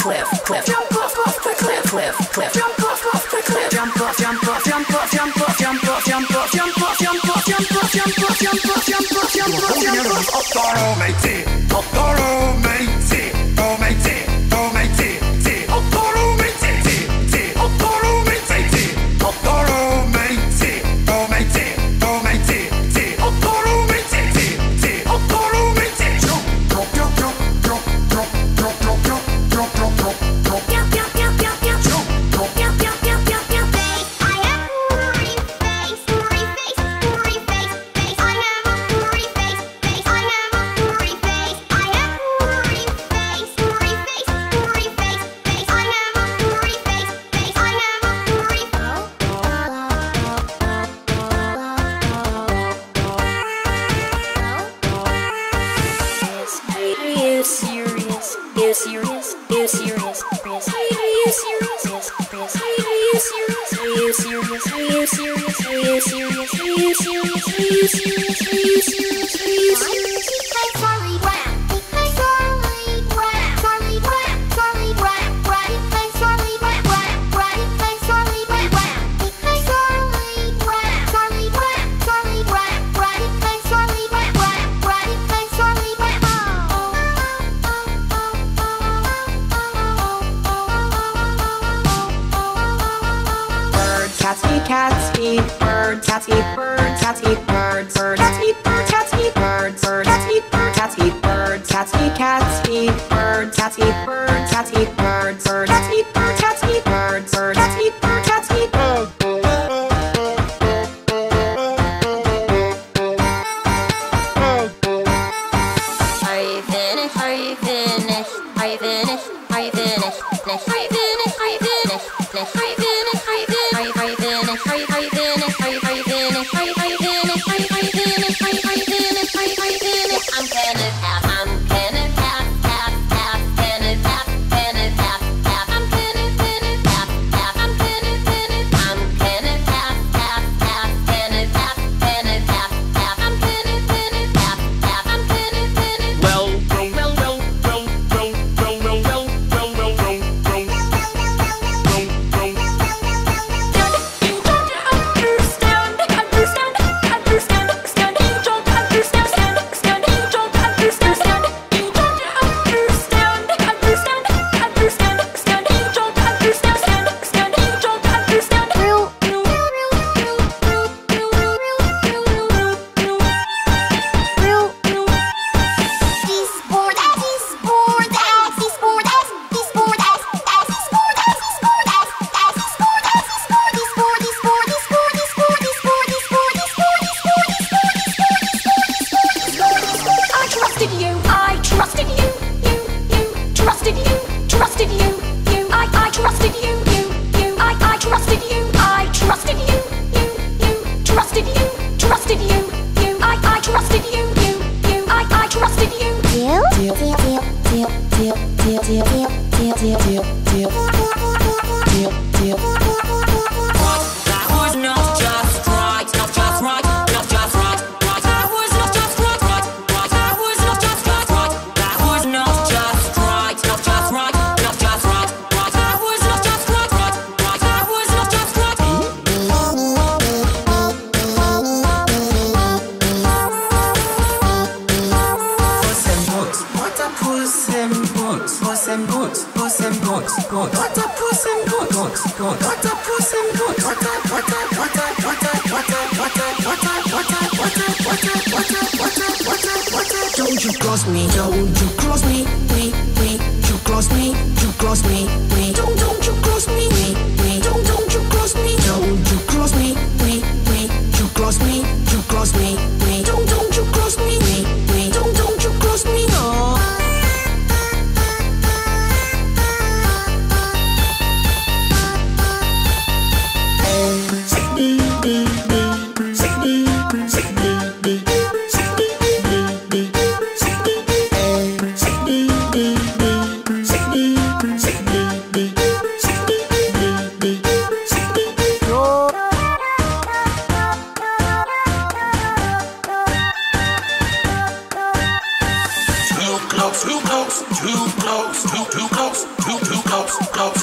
cliff, cliff, jump off, off the cliff, cliff, cliff, jump off, off the cliff, jump off, jump off, jump off, jump off, jump off, jump off, jump off, jump off, jump off, jump off, jump off, jump off, jump off, jump off. Ottolo matey, Ottolo serious? Serious? Are you serious? Are you serious? Are you serious? Are you serious? Are you serious? Are you serious? Eat cats eat bird, cats eat bird, cats eat birds, bird, cats eat bird, cats eat birds, bird, cats eat bird, cats eat birds, cats eat cats eat bird, cats eat bird, cats eat birds, trusted you. Trusted you. You, I, I trusted you. You, you, I, I trusted you. I trusted you. You, you, trusted you. Trusted you. You, I, I trusted you. You, you, I, I trusted you. Deal, deal, deal, deal, deal, deal, deal, deal, deal, deal, deal, deal, deal, deal. Don't you cross me, don't you cross me, me, me, you cross me, you cross me, me, don't don't you cross me, me, me, don't don't you cross me, don't Too close, too close, too close, too too close, too too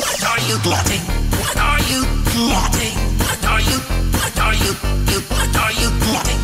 What are you plotting? What are you plotting? What are you? What are you? You? What are you plotting?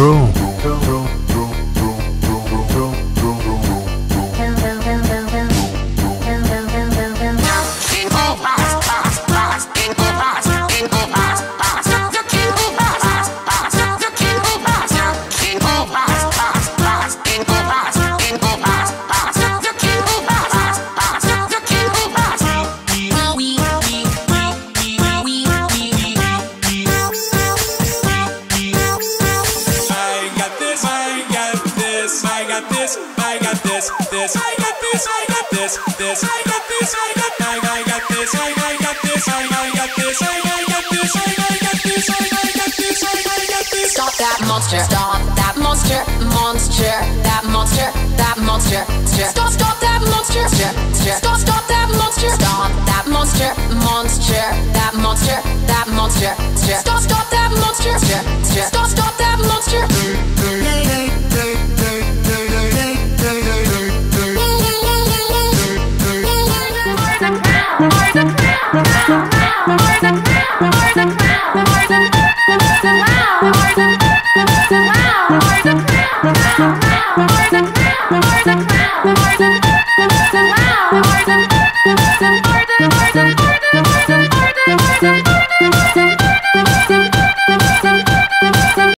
I this, this, I got this, I got this, this, I got this, I got, I, got this, I, got this, I, got this, I, got this, I, got this, I, got this, I got this. Stop that monster. Stop that monster. Monster. That monster. That monster. Stop, stop that monster. Stop, stop that monster. Stop that monster. Monster. That monster. That monster. Stop, stop that monster. Stop, stop that monster. Bye.